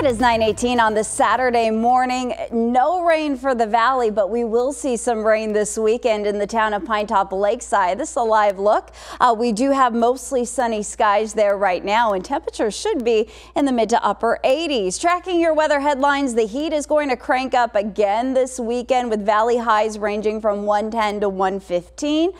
It is 918 on this Saturday morning. No rain for the valley, but we will see some rain this weekend in the town of Pinetop-Lakeside. This is a live look. Uh, we do have mostly sunny skies there right now, and temperatures should be in the mid to upper 80s. Tracking your weather headlines, the heat is going to crank up again this weekend with valley highs ranging from 110 to 115.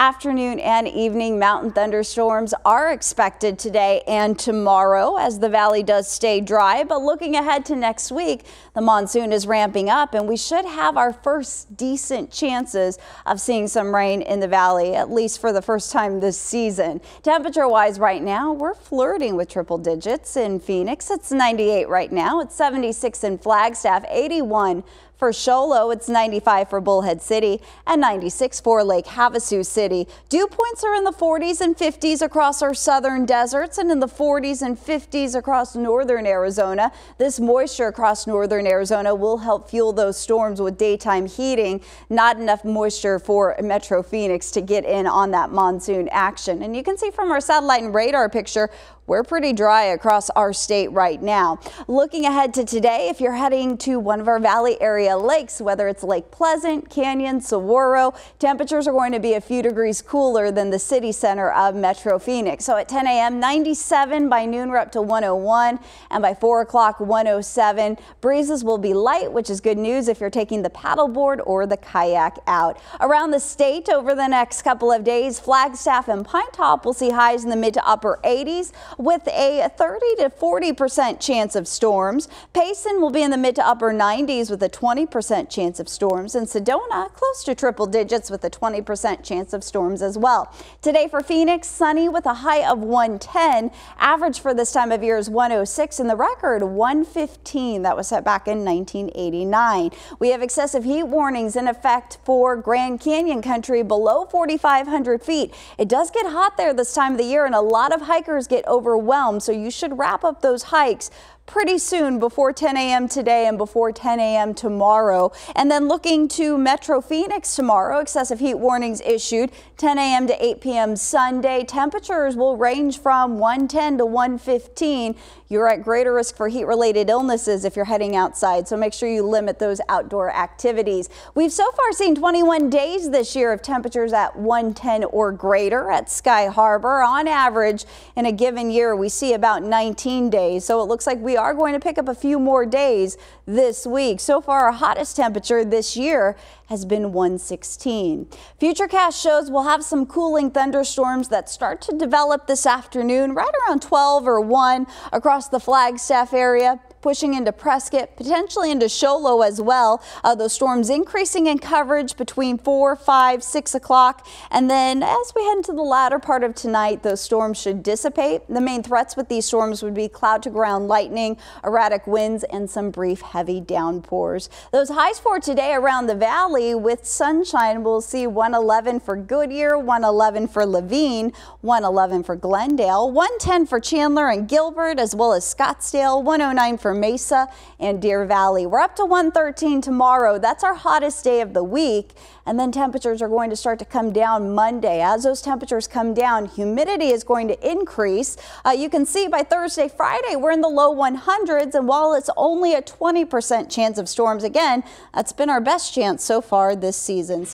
Afternoon and evening mountain thunderstorms are expected today and tomorrow as the valley does stay dry. But looking ahead to next week, the monsoon is ramping up and we should have our first decent chances of seeing some rain in the valley, at least for the first time this season. Temperature wise right now, we're flirting with triple digits in Phoenix. It's 98 right now. It's 76 in Flagstaff, 81 for Show Low, it's 95 for Bullhead City and 96 for Lake Havasu City. Dew points are in the 40s and 50s across our southern deserts and in the 40s and 50s across northern Arizona. This moisture across northern Arizona will help fuel those storms with daytime heating. Not enough moisture for Metro Phoenix to get in on that monsoon action. And you can see from our satellite and radar picture, we're pretty dry across our state right now. Looking ahead to today, if you're heading to one of our valley area lakes, whether it's Lake Pleasant, Canyon, Saguaro, temperatures are going to be a few degrees cooler than the city center of Metro Phoenix. So at 10 a.m., 97 by noon, we're up to 101 and by 4 o'clock, 107. Breezes will be light, which is good news if you're taking the paddleboard or the kayak out. Around the state over the next couple of days, Flagstaff and Pinetop will see highs in the mid to upper 80s with a 30 to 40 percent chance of storms. Payson will be in the mid to upper 90s with a 20 percent chance of storms, and Sedona close to triple digits with a 20 percent chance of storms as well. Today for Phoenix, sunny with a high of 110. Average for this time of year is 106, and the record 115 that was set back in 1989. We have excessive heat warnings in effect for Grand Canyon country below 4,500 feet. It does get hot there this time of the year, and a lot of hikers get over overwhelmed. So you should wrap up those hikes pretty soon before 10 a.m. today and before 10 a.m. tomorrow. And then looking to Metro Phoenix tomorrow, excessive heat warnings issued 10 a.m. to 8 p.m. Sunday. Temperatures will range from 110 to 115. You're at greater risk for heat related illnesses if you're heading outside, so make sure you limit those outdoor activities. We've so far seen 21 days this year of temperatures at 110 or greater at Sky Harbor. On average, in a given year, we see about 19 days, so it looks like we are going to pick up a few more days this week. So far, our hottest temperature this year has been 116. Futurecast shows we'll have some cooling thunderstorms that start to develop this afternoon, right around 12 or 1 across the Flagstaff area pushing into Prescott, potentially into Show Low as well. Uh, those storms increasing in coverage between 4, 5, 6 o'clock. And then as we head into the latter part of tonight, those storms should dissipate. The main threats with these storms would be cloud to ground lightning, erratic winds, and some brief heavy downpours. Those highs for today around the valley with sunshine, we'll see 111 for Goodyear, 111 for Laveen, 111 for Glendale, 110 for Chandler and Gilbert, as well as Scottsdale, 109 for for Mesa and Deer Valley. We're up to 113 tomorrow. That's our hottest day of the week. And then temperatures are going to start to come down Monday. As those temperatures come down, humidity is going to increase. Uh, you can see by Thursday, Friday, we're in the low 100s. And while it's only a 20% chance of storms again, that's been our best chance so far this season.